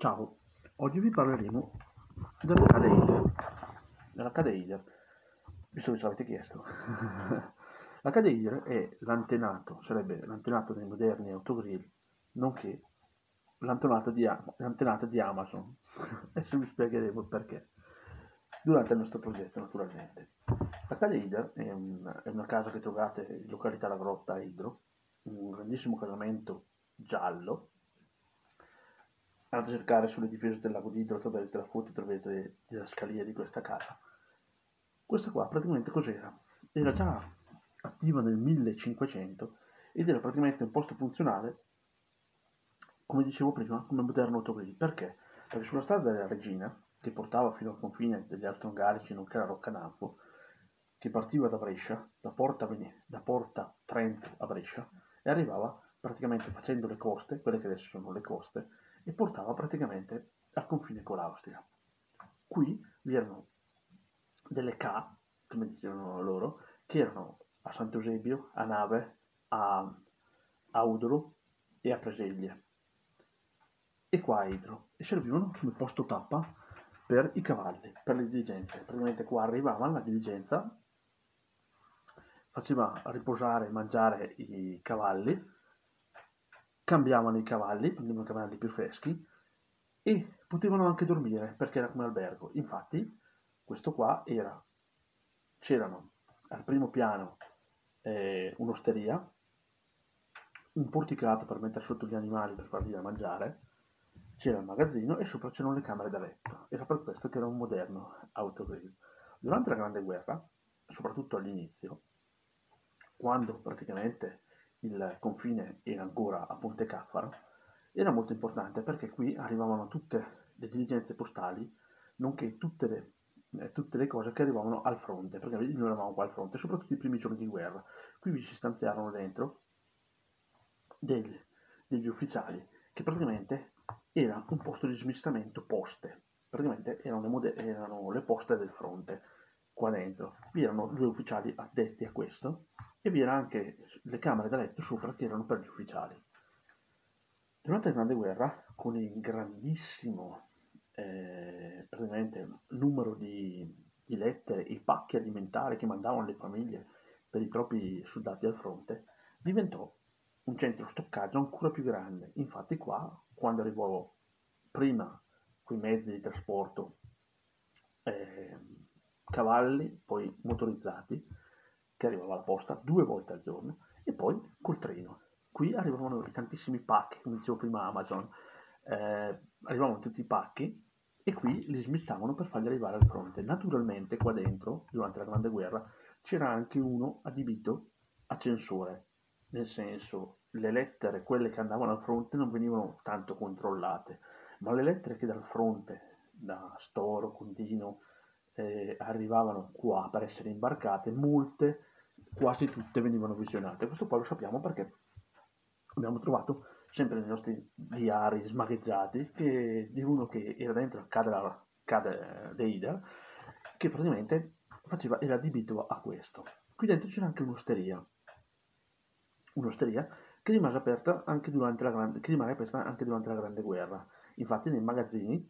Ciao, oggi vi parleremo dell'Arcade Hider. Dell'Arcade Hider, visto che ce l'avete chiesto. L'Arcade Hider è l'antenato, sarebbe l'antenato dei moderni autogrill, nonché l'antenato di, l'antenato di Amazon. Adesso vi spiegheremo il perché. Durante il nostro progetto, naturalmente. L'Arcade Hider è, un, è una casa che trovate in località La Grotta a Idro, un grandissimo casamento giallo a cercare sulle difese del lago d'Idro, troverete la foto, troverete la scalia di questa casa. Questa qua praticamente cos'era? Era già attiva nel 1500 ed era praticamente un posto funzionale, come dicevo prima, come moderno autogrill. Perché? Perché sulla strada della Regina, che portava fino al confine degli Austro-Ungarici, nonché la Roccanafo, che partiva da Brescia, da Porta, da Porta Trento a Brescia, e arrivava praticamente facendo le coste, quelle che adesso sono le coste, e portava praticamente al confine con l'Austria. Qui vi erano delle K, come dicevano loro, che erano a Sant'Eusebio, a Nave, a, a Udolo e a Preseglie. E qua a Idro. E servivano come posto tappa per i cavalli, per le diligenze. Praticamente qua arrivava la diligenza, faceva riposare e mangiare i cavalli, cambiavano i cavalli, prendevano cavalli più freschi e potevano anche dormire perché era come albergo. Infatti, questo qua era, c'erano al primo piano eh, un'osteria, un porticato per mettere sotto gli animali per farli da mangiare, c'era il magazzino e sopra c'erano le camere da letto. Era per questo che era un moderno autogrill. Durante la Grande Guerra, soprattutto all'inizio, quando praticamente il confine era ancora a Ponte Caffaro, era molto importante perché qui arrivavano tutte le diligenze postali, nonché tutte le, eh, tutte le cose che arrivavano al fronte, perché noi eravamo qua al fronte, soprattutto i primi giorni di guerra. Qui vi si stanziarono dentro degli, degli ufficiali che praticamente era un posto di smistamento poste, praticamente erano le, mode- erano le poste del fronte qua dentro. Vi erano due ufficiali addetti a questo e vi erano anche le camere da letto sopra che erano per gli ufficiali. Durante la Grande Guerra, con il grandissimo eh, numero di, di lettere e pacchi alimentari che mandavano le famiglie per i propri soldati al fronte, diventò un centro stoccaggio ancora più grande. Infatti qua, quando arrivò prima quei mezzi di trasporto eh, cavalli, poi motorizzati, che arrivava la posta due volte al giorno, e poi col treno. Qui arrivavano tantissimi pacchi, come dicevo prima Amazon, eh, arrivavano tutti i pacchi e qui li smistavano per farli arrivare al fronte. Naturalmente qua dentro, durante la Grande Guerra, c'era anche uno adibito a censore, nel senso le lettere, quelle che andavano al fronte, non venivano tanto controllate, ma le lettere che dal fronte, da Storo, Condino, eh, arrivavano qua per essere imbarcate, molte, quasi tutte venivano visionate. Questo poi lo sappiamo perché abbiamo trovato sempre nei nostri diari smagheggiati che, di uno che era dentro Cade, Cade Deider, che praticamente faceva, era adibito a questo. Qui dentro c'era anche un'osteria, un'osteria che rimase aperta anche durante la grande, che rimane aperta anche durante la Grande Guerra. Infatti nei magazzini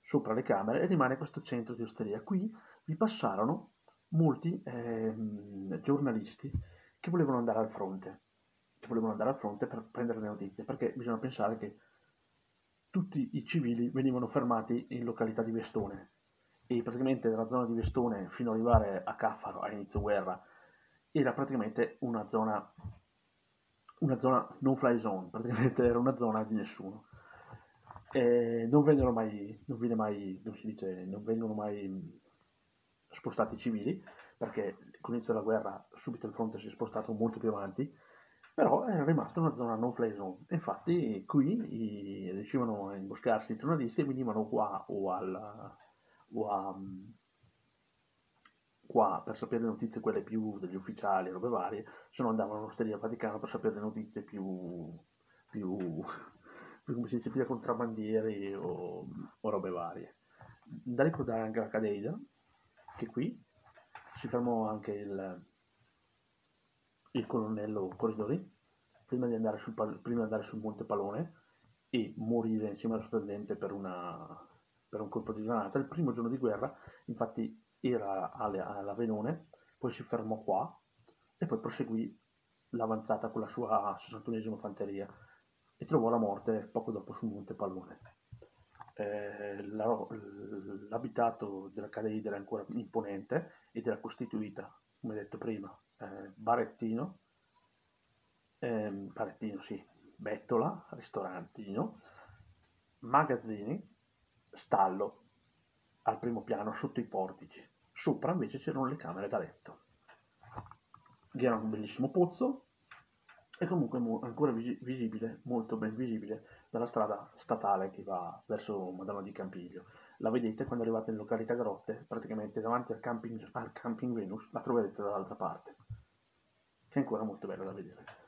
sopra le camere rimane questo centro di osteria. Qui vi passarono molti eh, giornalisti che volevano andare al fronte, che volevano andare al fronte per prendere le notizie, perché bisogna pensare che tutti i civili venivano fermati in località di Vestone e praticamente dalla zona di Vestone fino ad arrivare a Caffaro a inizio guerra era praticamente una zona una zona non fly zone, praticamente era una zona di nessuno. E non vengono mai, non viene mai, non si dice, non vengono mai spostati civili, perché con l'inizio della guerra subito il fronte si è spostato molto più avanti, però è rimasta una zona non fly zone. Infatti qui i, riuscivano a imboscarsi i giornalisti e venivano qua o, al, o a, qua per sapere le notizie quelle più degli ufficiali, robe varie, se no andavano all'osteria Vaticano per sapere le notizie più, più come si dice, più da contrabbandieri o, o, robe varie. Da ricordare anche la Cadeida, che qui si fermò anche il, il colonnello Corridori prima di andare sul, prima di andare sul Monte Palone e morire insieme al sottintendente per, per un colpo di granata. Il primo giorno di guerra, infatti, era alla, alla Venone, poi si fermò qua e poi proseguì l'avanzata con la sua 61esima fanteria e trovò la morte poco dopo sul Monte Pallone. Eh, la, l'abitato della Caleide era ancora imponente ed era costituita, come detto prima, eh, barettino, eh, barettino sì, bettola, ristorantino, magazzini, stallo al primo piano sotto i portici. Sopra invece c'erano le camere da letto. Vi era un bellissimo pozzo e comunque mo- ancora visi- visibile, molto ben visibile, dalla strada statale che va verso Madonna di Campiglio. La vedete quando arrivate in località Grotte, praticamente davanti al camping, al camping Venus, la troverete dall'altra parte, che è ancora molto bella da vedere.